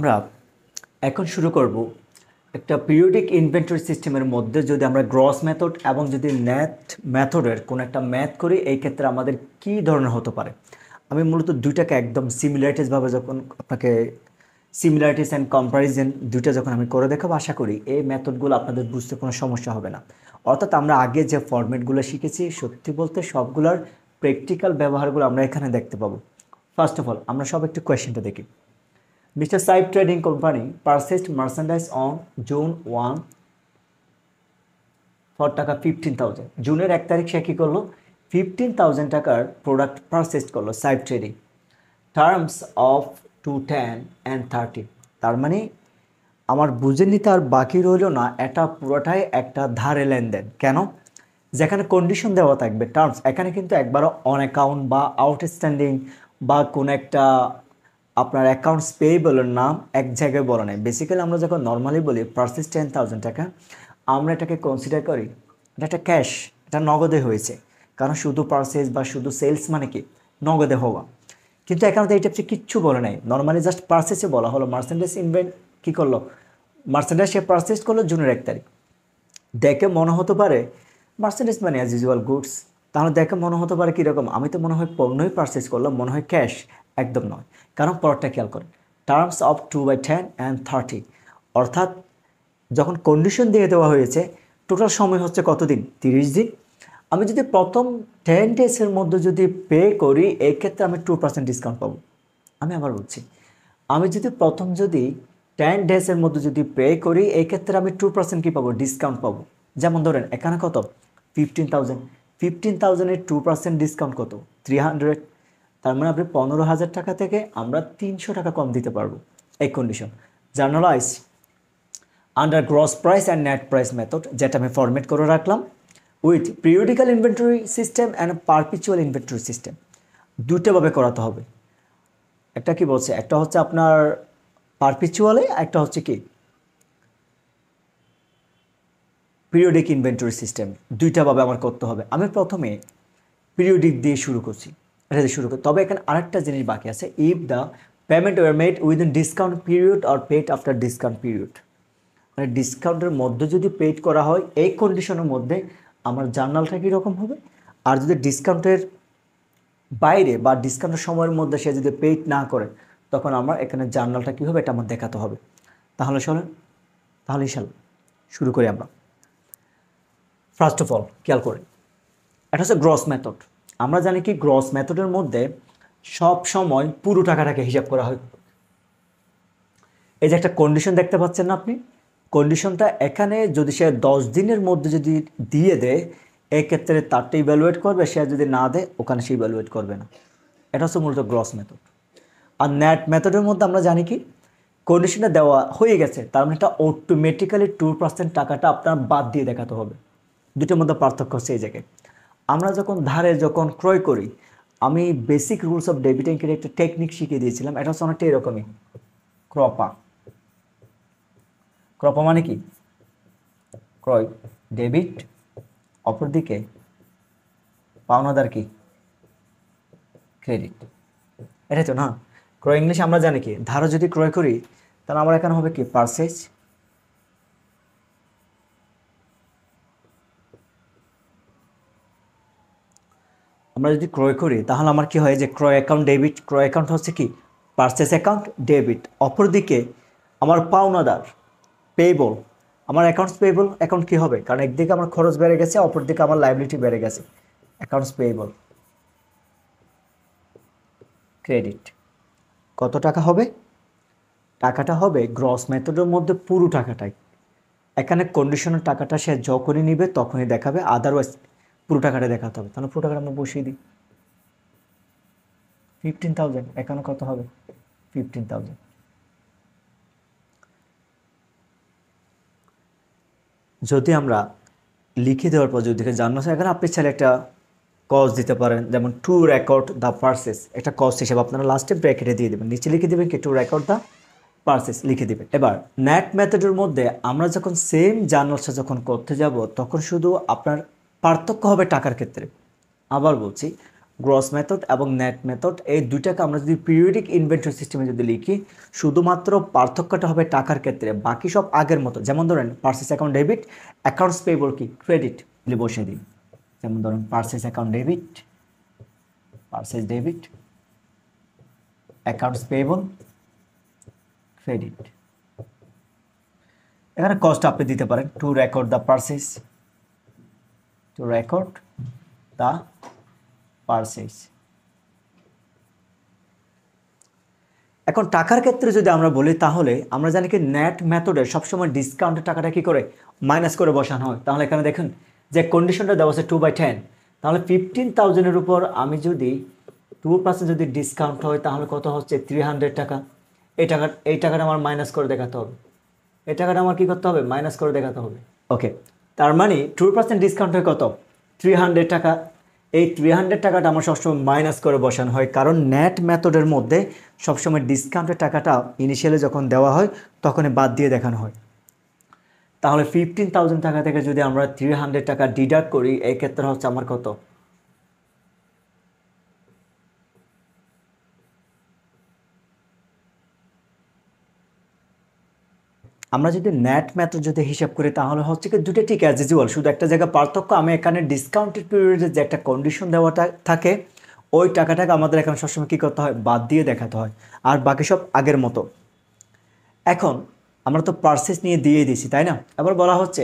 আমরা এখন শুরু করব একটা পিরিয়ডিক ইনভেন্টরি সিস্টেমের মধ্যে যদি আমরা গ্রস মেথড এবং যদি নেট মেথডের কোনো একটা ম্যাথ করি, এই ক্ষেত্রে আমাদের কী ধরনের হতে পারে? আমি মূলত দুইটাকে একদম সিমিলারিটিসভাবে যখন আপনাকে সিমিলারিটিস অ্যান্ড কম্পারিজন দুইটা যখন আমি করে দেখাবো, আশা করি এই মেথডগুলো আপনাদের বুঝতে কোনো সমস্যা হবে না। অর্থাৎ আমরা আগে যে ফরম্যাটগুলো শিখেছি, সত্যি বলতে সবগুলোর প্র্যাকটিক্যাল ব্যবহারগুলো আমরা এখানে দেখতে পাবো। ফার্স্ট অফ অল আমরা সব একটু কোয়েশ্চেনটা দেখি। Mr. Saib Trading Company purchased merchandise on June 1 for টাকা ফিফটিন থাউজেন্ড জুনের এক তারিখ সে কী করল? ফিফটিন থাউজেন্ড টাকার প্রোডাক্ট পারচেস করল সাইব trading terms of two ten and thirty তার মানে আমার বুঝে নিতে আর বাকি রইল না, এটা পুরোটাই একটা ধারে লেনদেন। কেন? যেখানে কন্ডিশন দেওয়া থাকবে টার্মস এখানে কিন্তু একবারও অন অ্যাকাউন্ট বা আউটস্ট্যান্ডিং বা কোনো একটা আপনার অ্যাকাউন্টস পেয়েবলের নাম এক জায়গায় বলা নেই। বেসিক্যালি আমরা যখন নর্মালি বলি পার্সেস টেন থাউজেন্ড টাকা, আমরা এটাকে কনসিডার করি, এটা একটা ক্যাশ এটা নগদে হয়েছে। কারণ শুধু পার্সেস বা শুধু সেলস মানে কি? নগদে হওয়া। কিন্তু এখানে তো এটা হচ্ছে কিচ্ছু বলে নাই। নর্মালি জাস্ট পার্সেসে বলা হলো মার্সেন্ডাইজ ইনভেন্ট কী করল? মার্সেন্ডাইজ সে পার্সেস করল জুনের এক তারিখ। দেখে মনে হতে পারে মার্সেন্ডাইজ মানে অ্যাজ ইউজুয়াল গুডস তাহলে দেখে মনে হতে পারে কীরকম? আমি তো মনে হয় পণ্যই পারচেস করলাম, মনে হয় ক্যাশ একদম নয়। কারণ পরটা খেয়াল করেন terms of two by ten and thirty অর্থাৎ যখন কন্ডিশন দিয়ে দেওয়া হয়েছে টোটাল সময় হচ্ছে কতদিন? তিরিশ দিন। আমি যদি প্রথম টেন ডেজের মধ্যে যদি পে করি, এই ক্ষেত্রে আমি টু পার্সেন্ট ডিসকাউন্ট পাবো। আমি আবার বলছি, আমি যদি প্রথম যদি টেন ডেজের মধ্যে যদি পে করি, এই ক্ষেত্রে আমি টু পার্সেন্ট কী পাবো? ডিসকাউন্ট পাবো। যেমন ধরেন, এখানে কত? ফিফটিন থাউজেন্ড ফিফটিন থাউজেন্ডের টু পার্সেন্ট ডিসকাউন্ট কত? থ্রি হান্ড্রেড তার মানে আপনি পনেরো হাজার টাকা থেকে আমরা তিনশো টাকা কম দিতে পারব। এই condition journalise under gross price and net price method যেটা আমি ফরম্যাট করে রাখলাম with periodical inventory system and perpetual inventory system দুটোভাবে করাতে হবে। একটা কি বলছে? একটা হচ্ছে আপনার পারপিচুয়ালে একটা হচ্ছে কি? পিরিয়ডিক ইনভেন্টরি সিস্টেম দুইটাভাবে আমার করতে হবে। আমি প্রথমে পিরিয়ডিক দিয়ে শুরু করছি। এটা শুরু করি। তবে এখানে আরেকটা জিনিস বাকি আছে। If the payment were made within discount period or paid after discount period মানে ডিসকাউন্টের মধ্যে যদি পেড করা হয়, এই কন্ডিশনের মধ্যে আমার জার্নালটা কীরকম হবে? আর যদি ডিসকাউন্টের বাইরে বা ডিসকাউন্টের সময়ের মধ্যে সে যদি পেড না করে, তখন আমার এখানে জার্নালটা কী হবে? এটা আমার দেখাতে হবে। তাহলে শোনেন তাহলে ইশাল শুরু করি আমরা। ফার্স্ট অফ অল খেয়াল করি এটা হচ্ছে গ্রস মেথড আমরা জানি কি গ্রস মেথডের মধ্যে সব সময় পুরো টাকাটাকে হিসাব করা হয়। এই যে একটা কন্ডিশন দেখতে পাচ্ছেন না আপনি? কন্ডিশনটা এখানে যদি সে দশ দিনের মধ্যে যদি দিয়ে দেয়, এক্ষেত্রে তারটা ইভ্যালুয়েট করবে, সে যদি না দেয়, ওখানে সে ইভ্যালুয়েট করবে না। এটা হচ্ছে মূলত গ্রস মেথড আর নেট মেথডের মধ্যে আমরা জানি কি? কন্ডিশনটা দেওয়া হয়ে গেছে, তার মানে এটা অটোমেটিক্যালি টু পার্সেন্ট টাকাটা আপনার বাদ দিয়ে দেখাতে হবে। দুটোর মধ্যে পার্থক্য হচ্ছে এই জায়গায়। আমরা যখন ধারে যখন ক্রয় করি, আমি basic rules of debit and credit একটা টেকনিক শিখিয়ে দিয়েছিলাম। এটা হচ্ছে অনেকটা এরকমই। ক্রপা। ক্রপা মানে কি? ক্রয় ডেবিট অপরদিকে পাওনাদার কি? ক্রেডিট এটাই তো না? ক্রয় ইংলিশ আমরা জানি কি? ধারও যদি ক্রয় করি, তাহলে আমার এখানে হবে কি? পার্সেজ আমরা যদি ক্রয় করি, তাহলে আমার কি হয় যে ক্রয় অ্যাকাউন্ট ডেবিট ক্রয় অ্যাকাউন্ট হচ্ছে কি? পার্সেস অ্যাকাউন্ট ডেবিট অপরদিকে আমার পাওনাদার পেবল আমার অ্যাকাউন্টস পেবল অ্যাকাউন্ট কী হবে? কারণ একদিকে আমার খরচ বেড়ে গেছে, অপরদিকে আমার লাইবিলিটি বেড়ে গেছে। অ্যাকাউন্টস পেবল ক্রেডিট কত টাকা হবে? টাকাটা হবে গ্রস মেথডের মধ্যে পুরো টাকাটাই। এখানে কন্ডিশনের টাকাটা সে যখনই নিবে, তখনই দেখাবে। আদারওয়াইজ পুরো টাকাটা দেখাতে হবে। তাহলে পুরো টাকাটা আমরা বসিয়ে দিই। ফিফটিন থাউজেন্ড এখানে কত হবে? ফিফটিন থাউজেন্ড যদি আমরা লিখে দেওয়ার পর যদি দেখেন জানো এখানে আপনি চাইলে একটা কজ দিতে পারেন, যেমন টু রেকর্ড দ্য পার্সেস একটা কস্ট হিসেবে আপনারা লাস্টে ব্র্যাকেটে দিয়ে দেবেন। নিচে লিখে দেবেন কি টু রেকর্ড দ্য পার্সেস লিখে দিবেন। এবার ন্যাট মেথডের মধ্যে আমরা যখন সেম জার্নালসটা যখন করতে যাব, তখন শুধু আপনার পার্থক্য হবে টাকার ক্ষেত্রে। আবার বলছি গ্রস মেথড এবং নেট মেথড এই দুইটাকে আমরা যদি পিরিয়ডিক ইনভেন্টরি সিস্টেমে যদি লিখি, শুধুমাত্র পার্থক্যটা হবে টাকার ক্ষেত্রে, বাকি সব আগের মতো। যেমন ধরেন purchase account debit accounts payable কি? ক্রেডিট বসে দিই। যেমন ধরুন purchase account debit purchase debit accounts payable credit এখানে কস্ট আপনি দিতে পারেন to record the purchase to record the purchase এখন টাকার ক্ষেত্রে যদি আমরা বলি, তাহলে আমরা জানি কি নেট মেথডে সবসময় ডিসকাউন্টের টাকাটা কি করে? মাইনাস করে বসানো হয়। তাহলে এখানে দেখুন যে কন্ডিশনটা দেওয়া আছে টু বাই টেন তাহলে ফিফটিন থাউজেন্ডের উপর আমি যদি টু পার্সেন্ট যদি ডিসকাউন্ট হয়, তাহলে কত হচ্ছে? থ্রি হান্ড্রেড টাকা। এই টাকা, এই টাকাটা আমার মাইনাস করে দেখাতে হবে। এই টাকাটা আমার কী করতে হবে? মাইনাস করে দেখাতে হবে। ওকে তার মানে টু পার্সেন্ট ডিসকাউন্ট হয় কত? থ্রি হান্ড্রেড টাকা। এই থ্রি হান্ড্রেড টাকাটা আমার সবসময় মাইনাস করে বসানো হয়। কারণ নেট মেথডের মধ্যে সবসময় ডিসকাউন্টের টাকাটা ইনিশিয়ালে যখন দেওয়া হয় তখন বাদ দিয়ে দেখানো হয়। তাহলে ফিফটিন টাকা থেকে যদি আমরা থ্রি হান্ড্রেড টাকা ডিডাক্ট করি, এক্ষেত্রে ক্ষেত্রে হচ্ছে আমার কত? আমরা যদি নেট মেথড যদি হিসাব করি, তাহলে হচ্ছে কি দুটো ঠিক অ্যাজ ইউজুয়াল শুধু একটা জায়গায় পার্থক্য, আমি এখানে ডিসকাউন্টেড পিরিয়ডে যে একটা কন্ডিশন দেওয়াটা থাকে, ওই টাকাটাকে আমাদের এখানে সবসময় কী করতে হয়? বাদ দিয়ে দেখাতে হয়। আর বাকি সব আগের মতো। এখন আমরা তো পার্সেস নিয়ে দিয়ে দিয়েছি, তাই না? এবার বলা হচ্ছে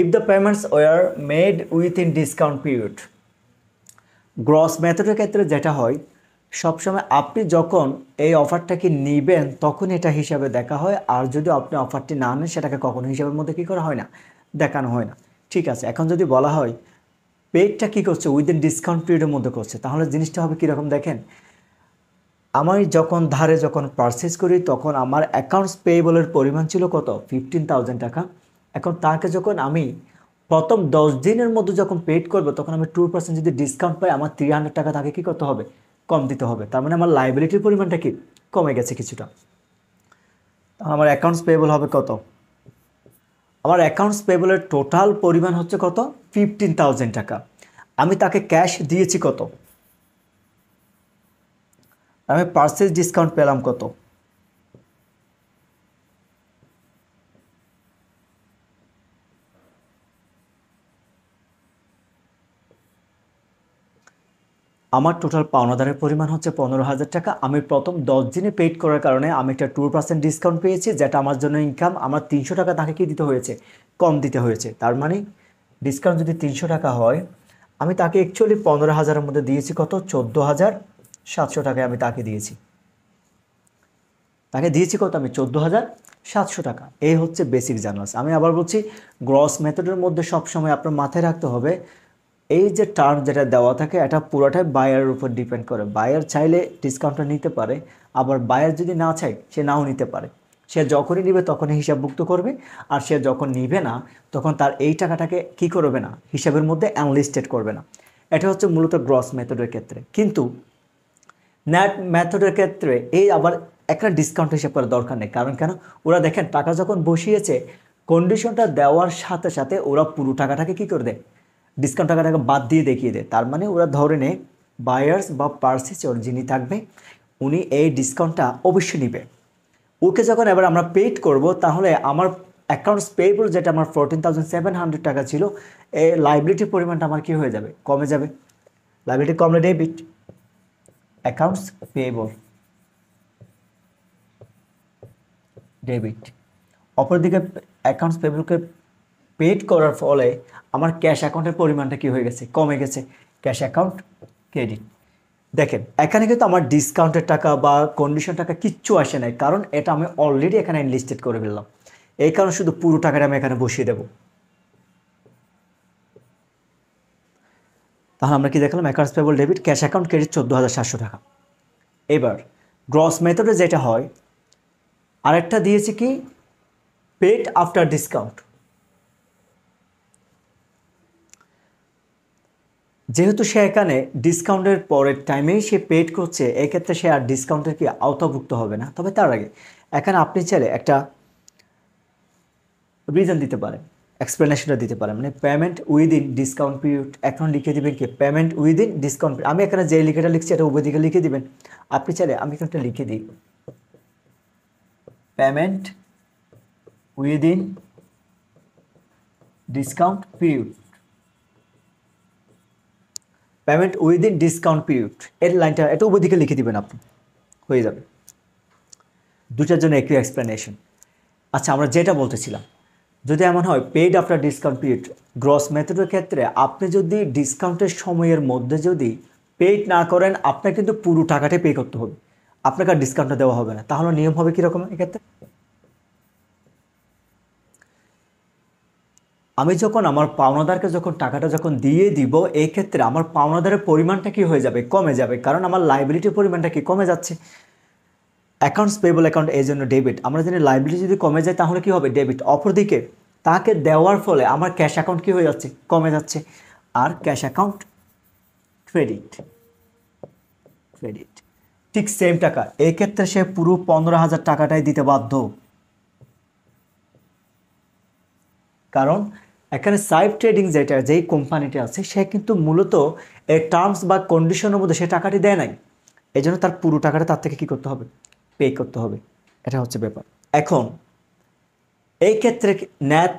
if the payments were made within discount period gross মেথডের ক্ষেত্রে যেটা হয় সবসময় আপনি যখন এই অফারটাকে নিবেন, তখন এটা হিসাবে দেখা হয়। আর যদি আপনি অফারটি না নেন, সেটাকে কখনো হিসাবের মধ্যে কী করা হয় না? দেখানো হয় না। ঠিক আছে, এখন যদি বলা হয় পেডটা কী করছে? উইদিন ডিসকাউন্ট পিরিয়ডের মধ্যে করছে। তাহলে জিনিসটা হবে কীরকম দেখেন? আমি যখন ধারে যখন পারচেস করি, তখন আমার অ্যাকাউন্টস পেয়েবলের পরিমাণ ছিল কত? ফিফটিন থাউজেন্ড টাকা। এখন তাকে যখন আমি প্রথম দশ দিনের মধ্যে যখন পেড করব, তখন আমি টু পার্সেন্ট যদি ডিসকাউন্ট পাই, আমার থ্রি হান্ড্রেড টাকা তাকে কী করতে হবে? কম দিতে হবে। তার মানে আমার লাইবিলিটির পরিমাণটা কি? কমে গেছে কিছুটা। আমার অ্যাকাউন্টস পেয়েবল হবে কত? আমার অ্যাকাউন্টস পেয়েবলের টোটাল পরিমাণ হচ্ছে কত? ফিফটিন থাউজেন্ড টাকা। আমি তাকে ক্যাশ দিয়েছি কত? আমি পার্সেস ডিসকাউন্ট পেলাম কত? আমার টোটাল পাওনাদারের পরিমাণ হচ্ছে পনেরো হাজার টাকা। আমি প্রথম দশ দিনে পেড করার কারণে আমি একটা টু পার্সেন্ট ডিসকাউন্ট পেয়েছি, যেটা আমার জন্য ইনকাম আমার তিনশো টাকা তাকে কি দিতে হয়েছে? কম দিতে হয়েছে। তার মানে ডিসকাউন্ট যদি তিনশো টাকা হয়, আমি তাকে অ্যাকচুয়ালি পনেরো হাজারের মধ্যে দিয়েছি কত? চোদ্দ হাজার সাতশো টাকায় আমি তাকে দিয়েছি। তাকে দিয়েছি কত? আমি চোদ্দ হাজার সাতশো টাকা। এই হচ্ছে বেসিক জার্নালস আমি আবার বলছি গ্রস মেথডের মধ্যে সবসময় আপনার মাথায় রাখতে হবে এই যে টার্ম যেটা দেওয়া থাকে, এটা পুরোটাই বায়ারের উপর ডিপেন্ড করে। বায়ার চাইলে ডিসকাউন্টটা নিতে পারে, আবার বায়ার যদি না চায়, সে নাও নিতে পারে। সে যখনই নিবে তখনই হিসাবভুক্ত করবে, আর সে যখন নিবে না, তখন তার এই টাকাটাকে কি করবে না, হিসাবের মধ্যে অ্যানলিস্টেড করবে না। এটা হচ্ছে মূলত গ্রস মেথডের ক্ষেত্রে। কিন্তু নেট মেথডের ক্ষেত্রে এই আবার একটা ডিসকাউন্ট হিসাব করার দরকার নেই। কারণ কেন? ওরা দেখেন, টাকা যখন বসিয়েছে কন্ডিশনটা দেওয়ার সাথে সাথে ওরা পুরো টাকাটাকে কী করে দেয়? ডিসকাউন্ট টাকাটাকে বাদ দিয়ে দেখিয়ে দেয়। তার মানে ওরা ধরে নেয় বায়ার্স বা পার্সেসর যিনি থাকবে, উনি এই ডিসকাউন্টটা অবশ্যই নেবে। ওকে যখন এবার আমরা পেড করব, তাহলে আমার অ্যাকাউন্টস পেয়েবল যেটা আমার ফোরটিন থাউজেন্ড সেভেন হান্ড্রেড টাকা ছিল এই লাইবিলিটির পরিমাণটা আমার কী হয়ে যাবে? কমে যাবে। লাইবিলিটি কমলে ডেবিট অ্যাকাউন্টস পেয়েবল ডেবিট অপরদিকে অ্যাকাউন্টস পেবলকে পেড করার ফলে আমার ক্যাশ অ্যাকাউন্টের পরিমাণটা কি হয়ে গেছে? কমে গেছে। ক্যাশ অ্যাকাউন্ট ক্রেডিট দেখেন, এখানে কিন্তু আমার ডিসকাউন্টের টাকা বা কন্ডিশন টাকা কিচ্ছু আসে নাই, কারণ এটা আমি অলরেডি এখানে এনলিস্টেড করে ফেললাম। এই কারণে শুধু পুরো টাকাটা আমি এখানে বসিয়ে দেবো। তাহলে আমরা কি দেখলাম? Accounts payable debit cash account credit চোদ্দ হাজার সাতশো টাকা। এবার গ্রস মেথডে যেটা হয়, আরেকটা দিয়েছে কি? পেড আফটার ডিসকাউন্ট যেহেতু সে এখানে ডিসকাউন্টের পরের টাইমেই সে পেড করছে, এক্ষেত্রে সে আর ডিসকাউন্টের কি আওতাভুক্ত হবে না? তবে তার আগে এখানে আপনি চাইলে একটা রিজন দিতে পারেন এক্সপ্লেনেশনটা দিতে পারেন। মানে পেমেন্ট উইদিন ডিসকাউন্ট পিরিয়ড এখন লিখে দিবেন কি? পেমেন্ট উইদিন ডিসকাউন্ট আমি এখানে যে লিখেটা লিখছি, এটা উভয় লিখে দিবেন। আপনি চাইলে আমি এখানে লিখে দিই। Payment within discount period payment within discount period এর লাইনটা এটা উভয় দিকে লিখে দিবেন আপনি, হয়ে যাবে। দুটার জন্য একই এক্সপ্লেনেশন আচ্ছা আমরা যেটা বলতেছিলাম, যদি এমন হয় paid after discount period gross মেথডের ক্ষেত্রে আপনি যদি ডিসকাউন্টের সময়ের মধ্যে যদি পেইড না করেন আপনাকে কিন্তু পুরো টাকাটাই পে করতে হবে। আপনাকে আর ডিসকাউন্টটা দেওয়া হবে না। তাহলে নিয়ম হবে কীরকম এক্ষেত্রে? আমি যখন আমার পাওনাদারকে যখন টাকাটা যখন দিয়ে দিব, এই ক্ষেত্রে আমার পাওনাদারের পরিমাণটা কি হয়ে যাবে? কমে যাবে। কারণ আমার লাইবিলিটির পরিমাণটা কি? কমে যাচ্ছে। অ্যাকাউন্টস পেবল অ্যাকাউন্ট এই জন্য ডেবিট আমরা জানি লাইবিলিটি যদি কমে যায়, তাহলে কি হবে? ডেবিট অপরদিকে, তাকে দেওয়ার ফলে আমার ক্যাশ অ্যাকাউন্ট কি হয়ে যাচ্ছে? কমে যাচ্ছে। আর ক্যাশ অ্যাকাউন্ট ক্রেডিট ক্রেডিট ঠিক সেম টাকা। এই ক্ষেত্রে সে পুরো পনেরো হাজার টাকাটাই দিতে বাধ্য। কারণ এখানে সাইফ ট্রেডিং যেটা, যেই কোম্পানিটা আছে, সে কিন্তু মূলত এই টার্মস বা কন্ডিশনের মধ্যে সে টাকাটি দেয় নাই। এই জন্য তার পুরো টাকাটা তার থেকে কী করতে হবে? পে করতে হবে। এটা হচ্ছে ব্যাপার। এখন, এই ক্ষেত্রে ন্যাট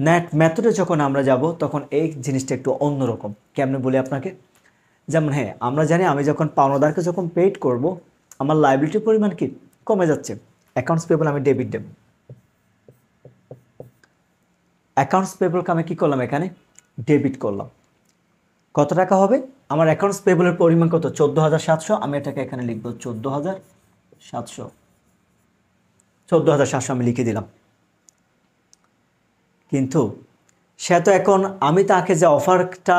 ন্যাট ম্যাথডে যখন আমরা যাব, তখন এই জিনিসটা একটু অন্যরকম। কেমনে বলি আপনাকে? যেমন হ্যাঁ আমরা জানি আমি যখন পাওনাদারকে যখন পেড করব, আমার লাইবিলিটির পরিমাণ কি? কমে যাচ্ছে। অ্যাকাউন্টস পেবল আমি ডেবিট দেব। অ্যাকাউন্টস পেবলকে আমি কী করলাম এখানে? ডেবিট করলাম। কত টাকা হবে? আমার অ্যাকাউন্টস পেবলের পরিমাণ কত? চোদ্দ হাজার সাতশো। আমি এটাকে এখানে লিখব চোদ্দ হাজার সাতশো। চোদ্দ হাজার সাতশো আমি লিখে দিলাম। কিন্তু সে তো এখন আমি তাকে যে অফারটা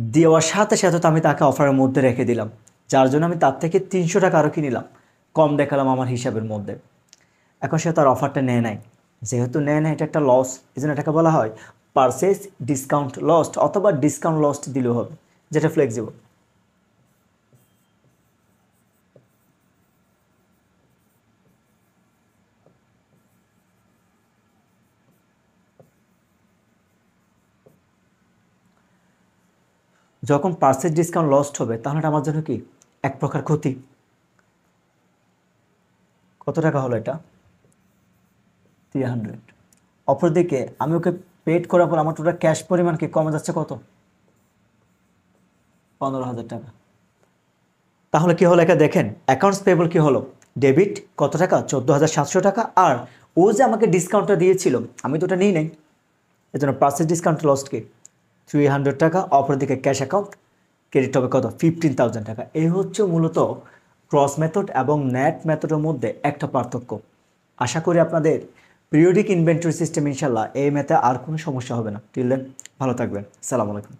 দেওয়ার সাথে সাথে তো আমি তাকে অফারের মধ্যে রেখে দিলাম। যার জন্য আমি তার থেকে তিনশো টাকা আরও কিনিলাম। কম দেখালাম আমার হিসাবের মধ্যে। এখন সে তার অফারটা নেয় নাই। যেহেতু নেয় না, এটা একটা লস এই জন্য এটাকে বলা হয় পারচেস ডিসকাউন্ট লস্ট অথবা ডিসকাউন্ট লস্ট দিলেও হবে, যেটা ফ্লেক্সিবল যখন পার্সেস ডিসকাউন্ট লস্ট হবে, তাহলে এটা আমার জন্য কি? এক প্রকার ক্ষতি। কত টাকা হলো এটা? থ্রি হান্ড্রেড অপরদিকে, আমি ওকে পেড করার পর আমার টোটাল ক্যাশ পরিমাণ কি কমে যাচ্ছে কত? পনেরো হাজার টাকা। তাহলে কি হলো এটা দেখেন অ্যাকাউন্টস পেবল কি হলো? ডেবিট কত টাকা? চোদ্দ হাজার সাতশো টাকা। আর ও যে আমাকে ডিসকাউন্টটা দিয়েছিল, আমি তো ওটা নিই নাই। এজন্য পার্সেস ডিসকাউন্ট লস্ট কি? থ্রি হান্ড্রেড টাকা। অপরদিকে ক্যাশ অ্যাকাউন্ট ক্রেডিট হবে কত? ফিফটিন থাউজেন্ড টাকা। এই হচ্ছে মূলত ক্রস মেথড এবং নেট মেথডের মধ্যে একটা পার্থক্য। আশা করি আপনাদের পিরিয়ডিক ইনভেন্টরি সিস্টেম ইনশাল্লাহ এই মেথে আর কোনো সমস্যা হবে না। টিল দেন ভালো থাকবেন। সালাম আলাইকুম।